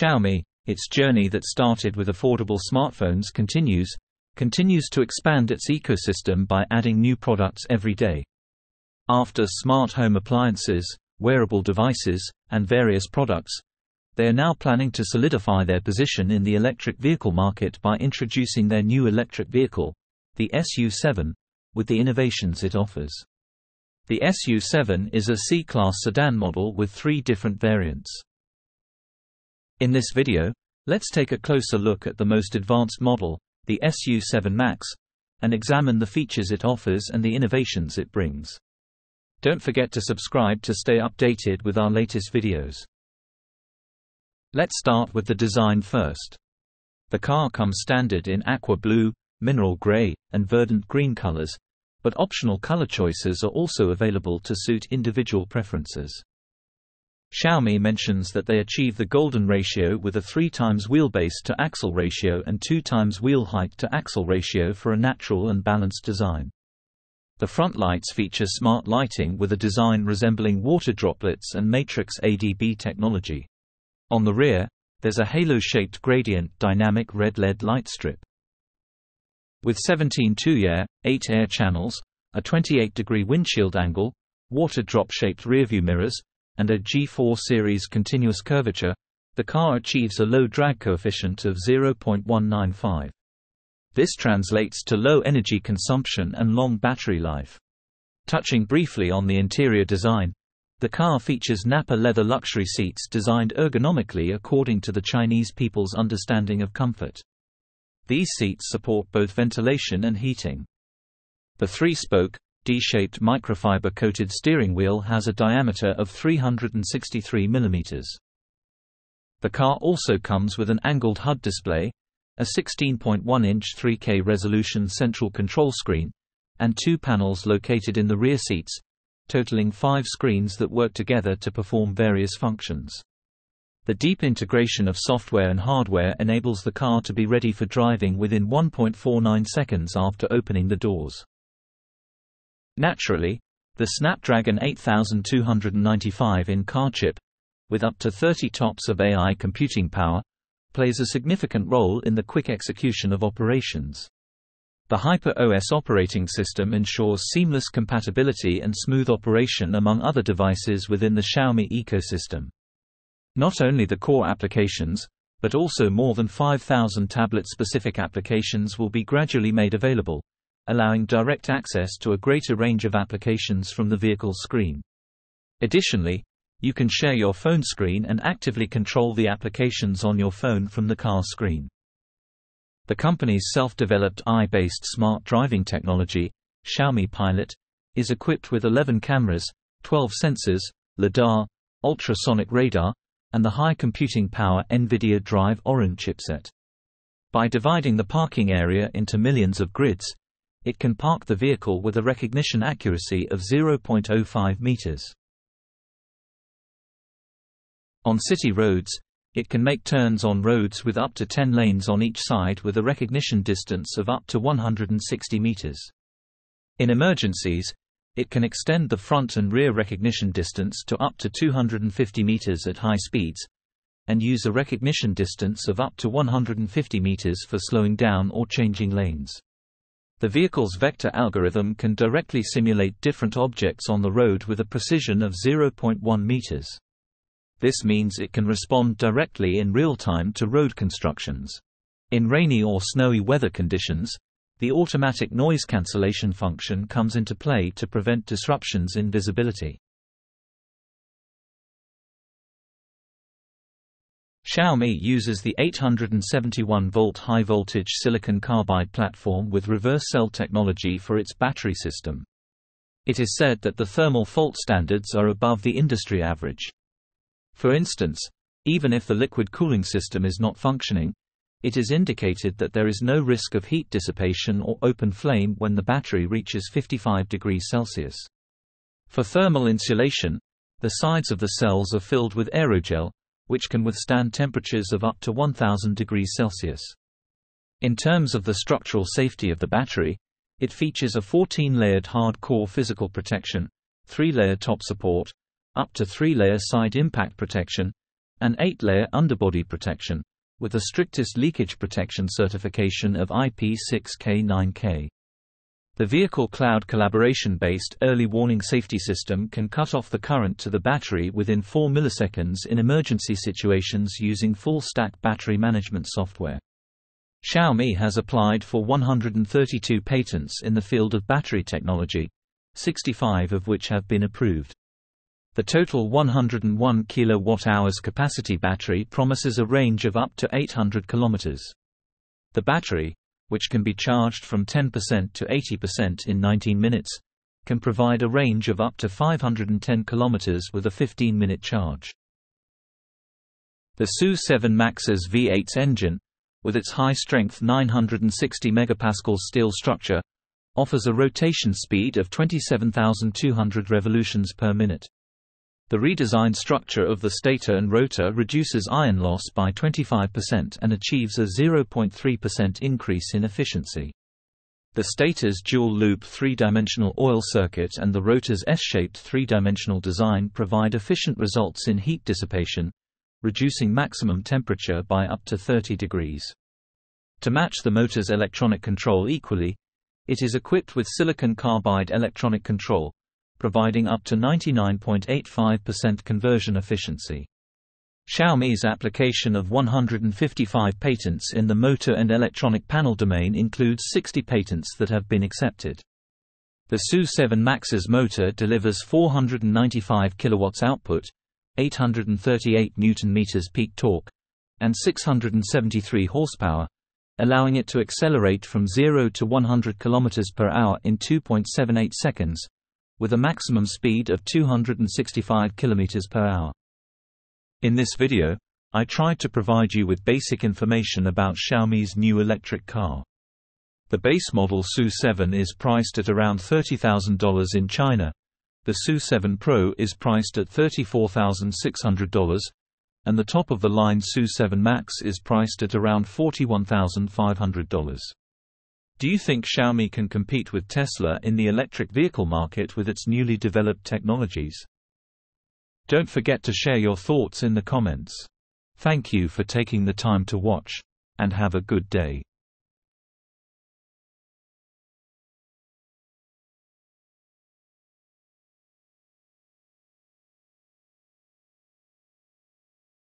Xiaomi, its journey that started with affordable smartphones continues, continues to expand its ecosystem by adding new products every day. After smart home appliances, wearable devices, and various products, they are now planning to solidify their position in the electric vehicle market by introducing their new electric vehicle, the SU7, with the innovations it offers. The SU7 is a C-Class sedan model with three different variants. In this video, let's take a closer look at the most advanced model, the SU7 Max, and examine the features it offers and the innovations it brings. Don't forget to subscribe to stay updated with our latest videos. Let's start with the design first. The car comes standard in aqua blue, mineral gray, and verdant green colors, but optional color choices are also available to suit individual preferences. Xiaomi mentions that they achieve the golden ratio with a 3 times wheelbase to axle ratio and 2 times wheel height to axle ratio for a natural and balanced design. The front lights feature smart lighting with a design resembling water droplets and matrix ADB technology. On the rear, there's a halo-shaped gradient dynamic red LED light strip. With 17 2-year, 8 air channels, a 28-degree windshield angle, water drop-shaped rearview mirrors, and a G4 series continuous curvature, the car achieves a low drag coefficient of 0.195. This translates to low energy consumption and long battery life. Touching briefly on the interior design, the car features Nappa leather luxury seats designed ergonomically according to the Chinese people's understanding of comfort. These seats support both ventilation and heating. The three-spoke, D-shaped microfiber-coated steering wheel has a diameter of 363 mm. The car also comes with an angled HUD display, a 16.1-inch 3K resolution central control screen, and two panels located in the rear seats, totaling five screens that work together to perform various functions. The deep integration of software and hardware enables the car to be ready for driving within 1.49 seconds after opening the doors. Naturally, the Snapdragon 8295 in-car chip, with up to 30 TOPS of AI computing power, plays a significant role in the quick execution of operations. The HyperOS operating system ensures seamless compatibility and smooth operation among other devices within the Xiaomi ecosystem. Not only the core applications, but also more than 5,000 tablet-specific applications will be gradually made available, allowing direct access to a greater range of applications from the vehicle screen. Additionally, you can share your phone screen and actively control the applications on your phone from the car screen. The company's self-developed eye-based smart driving technology, Xiaomi Pilot, is equipped with 11 cameras, 12 sensors, LiDAR, ultrasonic radar, and the high computing power NVIDIA Drive Orin chipset. By dividing the parking area into millions of grids, it can park the vehicle with a recognition accuracy of 0.05 meters. On city roads, it can make turns on roads with up to 10 lanes on each side with a recognition distance of up to 160 meters. In emergencies, it can extend the front and rear recognition distance to up to 250 meters at high speeds, and use a recognition distance of up to 150 meters for slowing down or changing lanes. The vehicle's vector algorithm can directly simulate different objects on the road with a precision of 0.1 meters. This means it can respond directly in real time to road constructions. In rainy or snowy weather conditions, the automatic noise cancellation function comes into play to prevent disruptions in visibility. Xiaomi uses the 871-volt high-voltage silicon carbide platform with reverse cell technology for its battery system. It is said that the thermal fault standards are above the industry average. For instance, even if the liquid cooling system is not functioning, it is indicated that there is no risk of heat dissipation or open flame when the battery reaches 55 degrees Celsius. For thermal insulation, the sides of the cells are filled with aerogel, which can withstand temperatures of up to 1000 degrees Celsius. In terms of the structural safety of the battery, it features a 14-layered hard-core physical protection, 3-layer top support, up to 3-layer side impact protection, and 8-layer underbody protection, with the strictest leakage protection certification of IP6K9K. The vehicle cloud collaboration-based early warning safety system can cut off the current to the battery within 4 milliseconds in emergency situations using full-stack battery management software. Xiaomi has applied for 132 patents in the field of battery technology, 65 of which have been approved. The total 101 kWh capacity battery promises a range of up to 800 km. The battery, which can be charged from 10% to 80% in 19 minutes, can provide a range of up to 510 km with a 15-minute charge. The SU-7 Max's V8 engine, with its high-strength 960 MPa steel structure, offers a rotation speed of 27,200 revolutions per minute. The redesigned structure of the stator and rotor reduces iron loss by 25% and achieves a 0.3% increase in efficiency. The stator's dual-loop three-dimensional oil circuit and the rotor's S-shaped three-dimensional design provide efficient results in heat dissipation, reducing maximum temperature by up to 30 degrees. To match the motor's electronic control equally, it is equipped with silicon carbide electronic control, providing up to 99.85% conversion efficiency. Xiaomi's application of 155 patents in the motor and electronic panel domain includes 60 patents that have been accepted. The SU-7 Max's motor delivers 495 kW output, 838 Nm peak torque, and 673 horsepower, allowing it to accelerate from 0 to 100 km per hour in 2.78 seconds, with a maximum speed of 265 km per hour. In this video, I tried to provide you with basic information about Xiaomi's new electric car. The base model SU-7 is priced at around $30,000 in China. The SU-7 Pro is priced at $34,600, and the top-of-the-line SU-7 Max is priced at around $41,500. Do you think Xiaomi can compete with Tesla in the electric vehicle market with its newly developed technologies? Don't forget to share your thoughts in the comments. Thank you for taking the time to watch, and have a good day.